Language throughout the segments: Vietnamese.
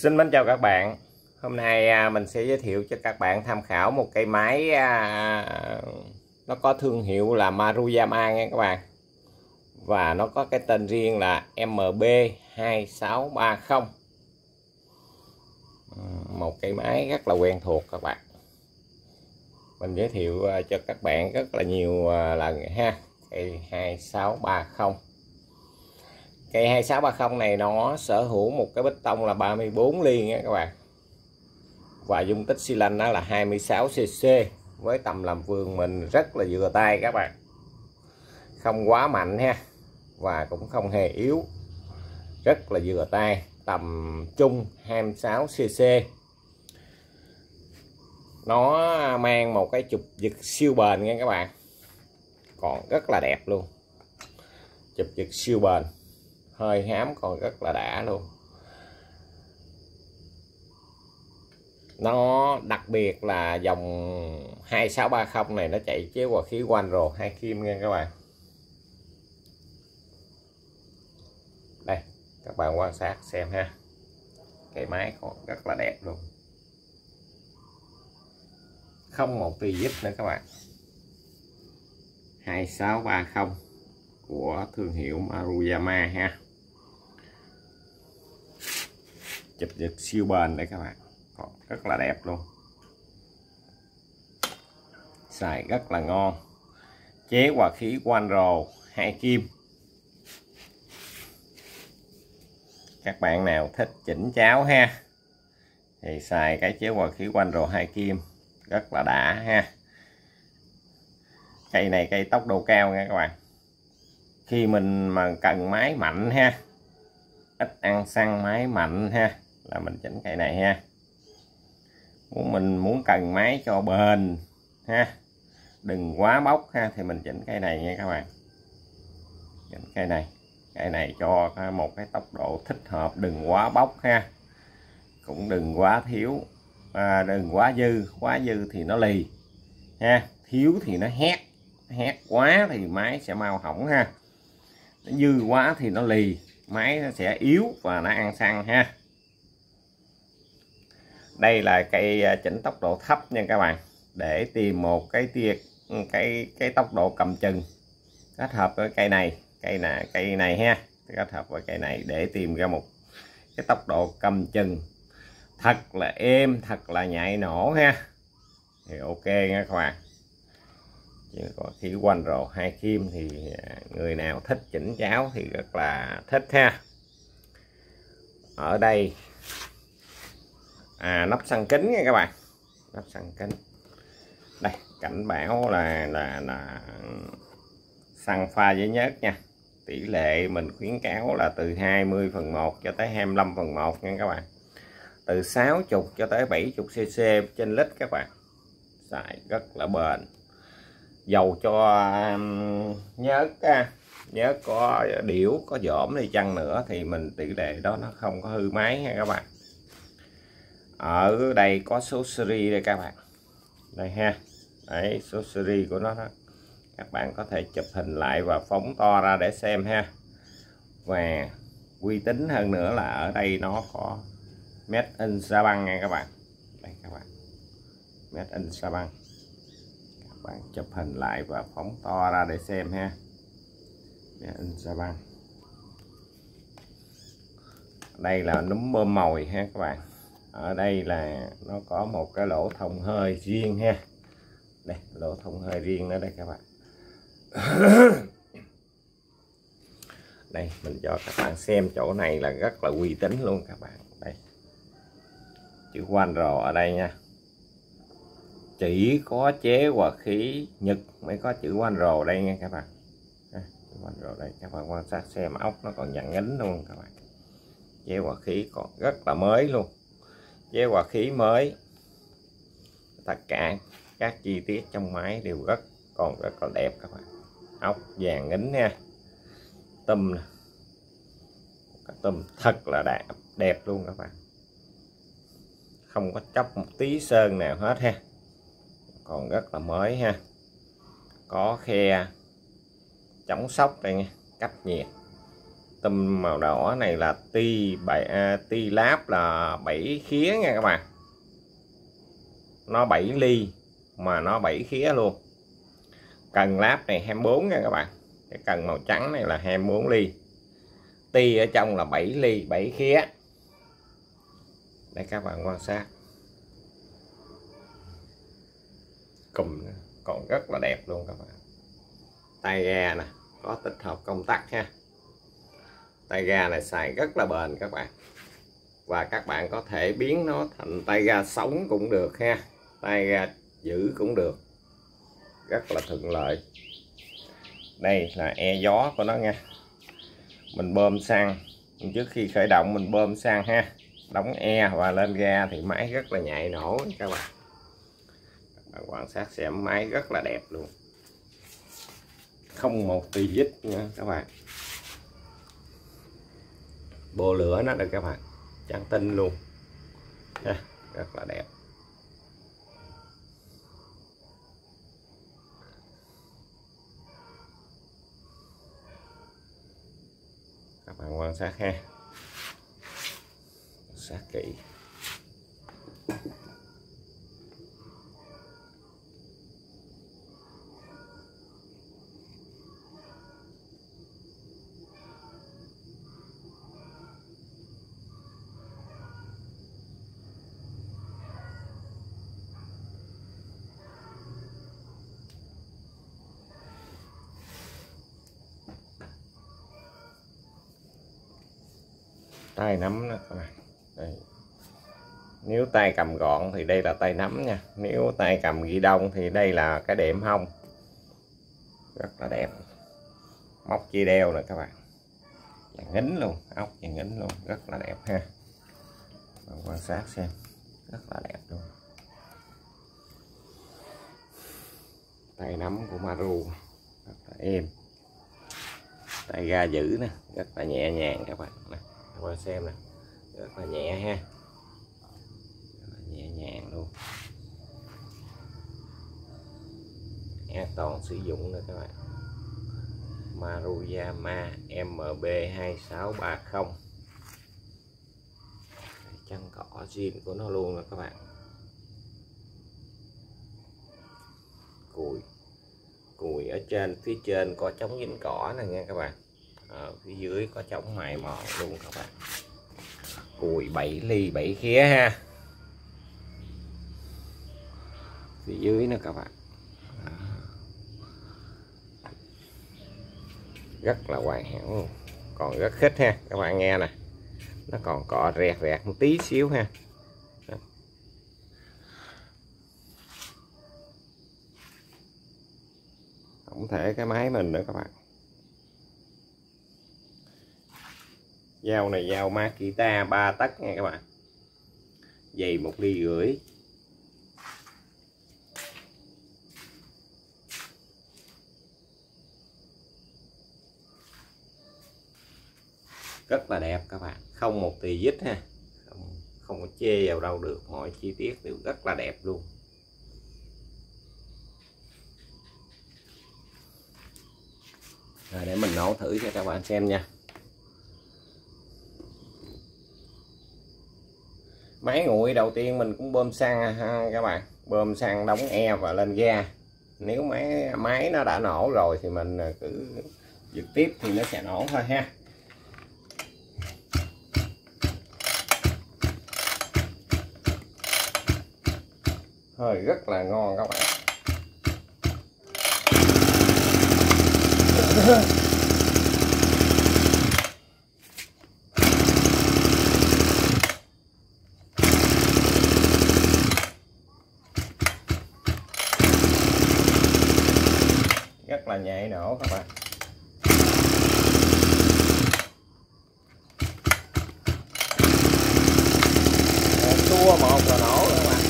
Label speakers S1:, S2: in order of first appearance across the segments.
S1: Xin mến chào các bạn. Hôm nay à, mình sẽ giới thiệu cho các bạn tham khảo một cây máy à, Nó có thương hiệu là Maruyama nha các bạn. Và nó có cái tên riêng là MB2630 ừ, Một cây máy rất là quen thuộc các bạn. Mình giới thiệu à, cho các bạn rất là nhiều lần ha. Cây 2630 Cây 2630 này nó sở hữu một cái bích tông là 34 ly nha các bạn. Và dung tích xi lanh nó là 26cc với tầm làm vườn mình rất là vừa tay các bạn. Không quá mạnh ha và cũng không hề yếu. Rất là vừa tay, tầm trung 26cc. Nó mang một cái chụp giật siêu bền nha các bạn. Còn rất là đẹp luôn. Chụp giật siêu bền hơi hám còn rất là đã luôn. Nó đặc biệt là dòng 2630 này nó chạy chế hòa khí quanh rồi, hai kim nha các bạn. Đây, các bạn quan sát xem ha. Cái máy còn rất là đẹp luôn. Không một tì dít nữa các bạn. 2630 của thương hiệu Maruyama ha. Chụp được siêu bền đấy các bạn. Còn rất là đẹp luôn. Xài rất là ngon. Chế hòa khí quan rồ hai kim. Các bạn nào thích chỉnh cháo ha, thì xài cái chế hòa khí quanh rồ hai kim. Rất là đã ha. Cây này cây tốc độ cao nha các bạn. Khi mình mà cần máy mạnh ha, ít ăn xăng máy mạnh ha là mình chỉnh cây này ha. Muốn mình muốn cần máy cho bền ha. Đừng quá bốc ha thì mình chỉnh cây này nha các bạn. Chỉnh cây này. Cây này cho một cái tốc độ thích hợp đừng quá bốc ha. Cũng đừng quá thiếu à, đừng quá dư. Quá dư thì nó lì ha. Thiếu thì nó hét. Hét quá thì máy sẽ mau hỏng ha. Nó dư quá thì nó lì. Máy nó sẽ yếu và nó ăn xăng ha đây là cây à, chỉnh tốc độ thấp nha các bạn. Để tìm một cái tia, cái cái tốc độ cầm chừng kết hợp với cây này, cây là cây này ha. Kết hợp với cây này để tìm ra một cái tốc độ cầm chừng. Thật là êm, thật là nhạy nổ ha. Thì ok nha các bạn. Chỉ có khí quanh rồi hai kim thì à, người nào thích chỉnh cháo thì rất là thích ha. Ở đây à, nắp xăng kính nha các bạn. Nắp xăng kính. Đây cảnh báo là là là xăng pha với nhớt nha. Tỷ lệ mình khuyến cáo là từ 20 phần 1 cho tới 25 phần 1 nha các bạn. Từ 60 cho tới 70 cc trên lít các bạn. Xài rất là bền. Dầu cho um, nhớt nhớt có điểu có dỗm đi chăng nữa thì mình tỷ lệ đó nó không có hư máy nha các bạn ở đây có số series đây các bạn. Đây ha. Đấy, số series của nó đó. Các bạn có thể chụp hình lại và phóng to ra để xem ha. Và uy tín hơn nữa là ở đây nó có made in sa băng nha các bạn. Đây các bạn. Made in sa băng các bạn chụp hình lại và phóng to ra để xem ha. Made in sa băng đây là núm bơm mồi ha các bạn ở đây là nó có một cái lỗ thông hơi riêng ha. Đây, lỗ thông hơi riêng nữa đây các bạn. Đây, mình cho các bạn xem chỗ này là rất là uy tín luôn các bạn. Đây. Chữ quanh rò ở đây nha. Chỉ có chế hòa khí nhật mới có chữ quanh rồ đây nha các bạn. Quanh rồ đây. Các bạn quan sát xem ốc nó còn dặn ngính luôn các bạn. Chế hòa khí còn rất là mới luôn chế hòa khí mới. Tất cả các chi tiết trong máy đều rất, còn rất là đẹp các bạn. Ốc vàng ngính nha. Tâm cái tâm thật là đẹp đẹp luôn các bạn. Không có chóc một tí sơn nào hết ha. Còn rất là mới ha. Có khe chống sốc đây nha. Cách nhiệt tùm màu đỏ này là ti bảy à, ti láp là 7 khía nha các bạn. Nó 7 ly mà nó 7 khía luôn. Cần láp này 24 nha các bạn. Cái cần màu trắng này là 24 ly. Ti ở trong là 7 ly 7 khía. Đây các bạn quan sát. Cùm còn rất là đẹp luôn các bạn. Tay ga nè có tích hợp công tắc ha tay ga này xài rất là bền các bạn. Và các bạn có thể biến nó thành tay ga sống cũng được ha. Tay ga giữ cũng được. Rất là thuận lợi. Đây là e gió của nó nha. Mình bơm xăng. Trước khi khởi động mình bơm xăng ha. Đóng e và lên ga thì máy rất là nhạy nổ các bạn. Các bạn quan sát xem máy rất là đẹp luôn. Không một tì dít nha các bạn bộ lửa nó được các bạn. Trắng tinh luôn. Ha, rất là đẹp. Các bạn quan sát ha. Quan sát kỹ. Tay nắm đó. Các bạn đây. nếu tay cầm gọn thì đây là tay nắm nha. Nếu tay cầm ghi đông thì đây là cái đệm hông. Rất là đẹp. Móc chi đeo nè các bạn. Vàng ngính luôn, ốc vàng ngính luôn. Rất là đẹp ha. Bạn quan sát xem. Rất là đẹp luôn. Tay nắm của Maru. Rất là êm. Tay ga giữ nè. Rất là nhẹ nhàng các bạn nè các bạn xem nè. Rất là nhẹ ha. Là nhẹ nhàng luôn. An toàn sử dụng nè các bạn. Maruyama MB2630 chân cỏ zin của nó luôn nè các bạn. Cùi. Cùi ở trên, phía trên có chống dính cỏ nè nha các bạn ở phía dưới có chống mài mò luôn các bạn. Cùi 7 ly 7 khía ha. Phía dưới nữa các bạn. Rất là hoàn hảo luôn. Còn rất khích ha, các bạn nghe nè. Nó còn cọ rẹt rẹt một tí xíu ha. Tổng thể cái máy mình nữa các bạn. Dao này dao Makita 3 tấc nha các bạn. Dày một ly rưỡi. Rất là đẹp các bạn. Không một tì vít ha. Không, không có chê vào đâu được. Mọi chi tiết đều rất là đẹp luôn. Rồi để mình nấu thử cho các bạn xem nha. Máy nguội đầu tiên mình cũng bơm xăng ha các bạn. Bơm xăng đóng e và lên ga. Nếu máy máy nó đã nổ rồi thì mình à, cứ trực tiếp thì nó sẽ nổ thôi ha. Hơi rất là ngon các bạn. rất là nhạy nổ các bạn. Tua một là nổ các bạn.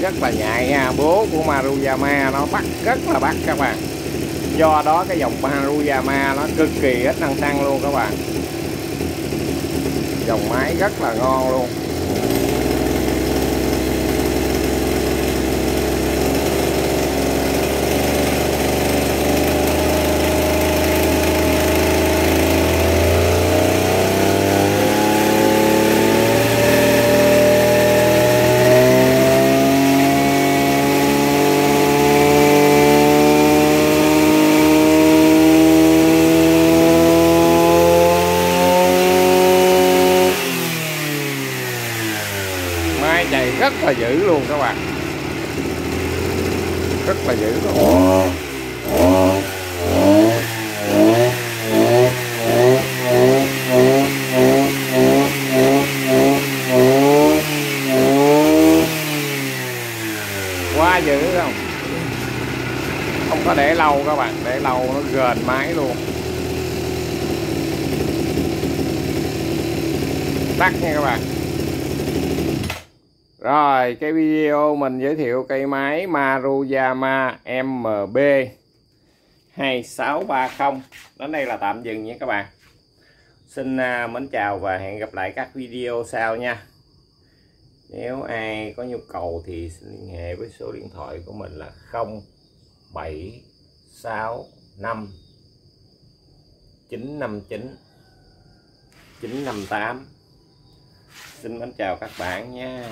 S1: Rất là nhạy nha, bố của Maruyama nó bắt rất là bắt các bạn do đó cái dòng Maruyama nó cực kỳ ít năng xăng luôn các bạn. Dòng máy rất là ngon luôn. Nay chạy rất là dữ luôn các bạn. Rất là dữ luôn. Quá dữ không? Không có để lâu các bạn, để lâu nó gền máy luôn. Tắt nha các bạn rồi, cái video mình giới thiệu cây máy Maruyama MB 2630 đến đây là tạm dừng nha các bạn. Xin à, mến chào và hẹn gặp lại các video sau nha. Nếu ai có nhu cầu thì xin liên hệ với số điện thoại của mình là 0765 959 958 xin mến chào các bạn nha.